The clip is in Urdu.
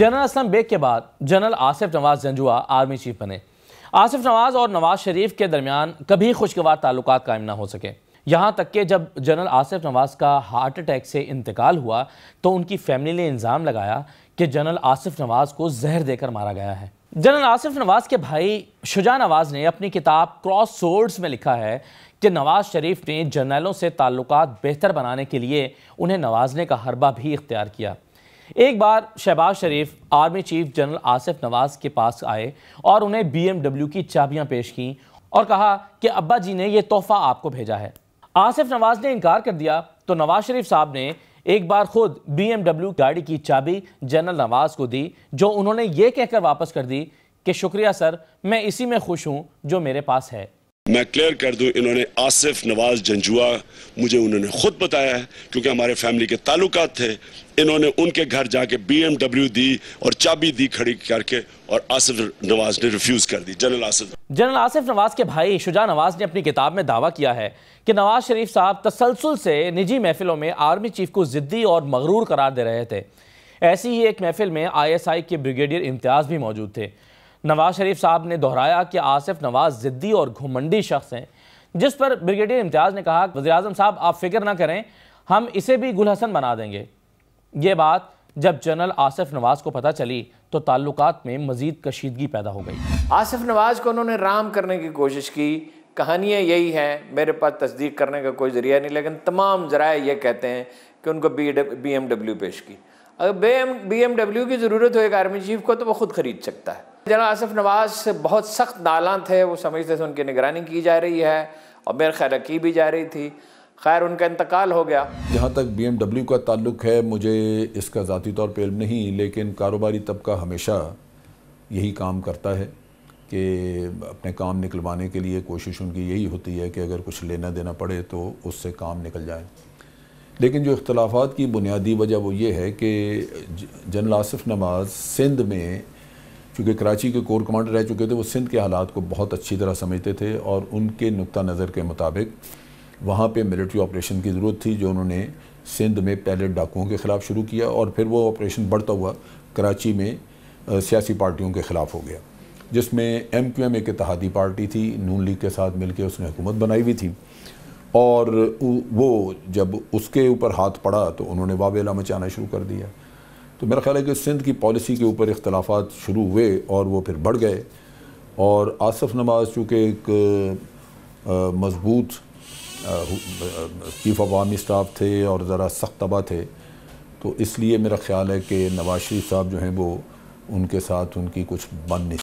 جنرل اسلم بیگ کے بعد general Asif Nawaz Janjua army chief بنے۔ آصف نواز اور نواز شریف کے درمیان کبھی خوشگوار تعلقات قائم نہ ہو سکے۔ یہاں تک کہ جب جنرل آصف نواز کا ہارٹ اٹیک سے انتقال ہوا تو ان کی فیملی نے الزام لگایا کہ جنرل آصف نواز کو زہر دے کر مارا گیا ہے۔ جنرل آصف نواز کے بھائی شجاع نواز نے اپنی کتاب کراس سورڈز میں لکھا ہے کہ نواز شریف نے جرنیلوں سے تعلقات بہتر بنانے کے لیے انہیں نوازنے کا حربہ بھی اختیار کیا۔ ایک بار Shahbaz Sharif army chief general Asif Nawaz کے پاس آئے اور انہیں بی ایم ڈبلیو کی چابیاں پیش کیں اور کہا کہ ابا جی نے یہ تحفہ آپ کو بھیجا ہے۔ آصف نواز نے انکار کر دیا تو نواز شریف صاحب نے ایک بار خود بی ایم ڈبلیو گاڑی کی چابی جنرل نواز کو دی، جو انہوں نے یہ کہہ کر واپس کر دی کہ شکریہ سر، میں اسی میں خوش ہوں جو میرے پاس ہے۔ میں کلیئر کر دوں، انہوں نے آصف نواز جنجوا مجھے انہوں نے خود بتایا ہے، کیونکہ ہمارے فیملی کے تعلقات تھے۔ انہوں نے ان کے گھر جا کے بی ایم ڈبلیو دی اور چابی دی کھڑی کر کے اور آصف نواز نے ریفیوز کر دی۔ جنرل آصف جنرل آصف نواز کے بھائی شجاع نواز نے اپنی کتاب میں دعویٰ کیا ہے کہ نواز شریف صاحب تسلسل سے نجی محفلوں میں آرمی چیف کو زدی اور مغرور قرار دے رہے تھے۔ ایسی ہی ایک محفل میں آئی ایس آئی کے بریگیڈیئر امتیاز بھی موجود تھے۔ نواز شریف صاحب نے دہرایا کہ آصف نواز زدی اور گھمنڈی شخص ہیں۔ جس پر بریگیڈیئر امتیاز نے کہا وزیراعظم صاحب، آپ فکر نہ کریں، ہم اسے بھی گل حسن بنا دیں گے۔ یہ بات جب جنرل آصف نواز کو پتہ چلی تو تعلقات میں مزید کشیدگی پیدا ہو گئی۔ آصف نواز کو انہوں نے رام کرنے کی کوشش کی، کہانیاں یہی ہیں، میرے پاس تصدیق کرنے کا کوئی ذریعہ نہیں، لیکن تمام ذرائع یہ کہتے ہیں کہ ان کو بی ایم ڈبلیو پیش کی۔ اگر بی ایم ڈبلیو کی ضرورت ہو ایک آرمی چیف کو تو وہ خود خرید سکتا ہے۔ جنرل آصف نواز بہت سخت نالاں تھے، وہ سمجھتے تھے ان کی نگرانی کی جا رہی ہے اور میرے خیر کی بھی جا رہی تھی۔ خیر، ان کا انتقال ہو گیا۔ جہاں تک بی ایم ڈبلیو کا تعلق ہے، مجھے اس کا ذاتی طور پہ علم نہیں، لیکن کاروباری طبقہ ہمیشہ یہی کام کرتا ہے کہ اپنے کام نکلوانے کے لیے کوشش ان کی یہی ہوتی ہے کہ اگر کچھ لینا دینا پڑے تو اس سے کام نکل جائے۔ لیکن جو اختلافات کی بنیادی وجہ وہ یہ ہے کہ جنرل آصف نواز سندھ میں چونکہ کراچی کے کور کمانڈر رہ چکے تھے، وہ سندھ کے حالات کو بہت اچھی طرح سمجھتے تھے اور ان کے نقطہ نظر کے مطابق وہاں پہ ملٹری آپریشن کی ضرورت تھی جو انہوں نے سندھ میں پہلے ڈاکوؤں کے خلاف شروع کیا اور پھر وہ آپریشن بڑھتا ہوا کراچی میں سیاسی پارٹیوں کے خلاف ہو گیا، جس میں ایم کیو ایم ایک اتحادی پارٹی تھی، نون لیگ کے ساتھ مل کے اس نے حکومت بنائی ہوئی تھی۔ اور وہ جب اس کے اوپر ہاتھ پڑا تو انہوں نے واویلا مچانا شروع کر دیا۔ تو میرا خیال ہے کہ سندھ کی پالیسی کے اوپر اختلافات شروع ہوئے اور وہ پھر بڑھ گئے۔ اور آصف نواز چونکہ ایک مضبوط چیف آف آرمی اسٹاف تھے اور ذرا سخت طبع تھے، تو اس لیے میرا خیال ہے کہ نواز شریف صاحب جو ہیں وہ ان کے ساتھ ان کی کچھ بند نہیں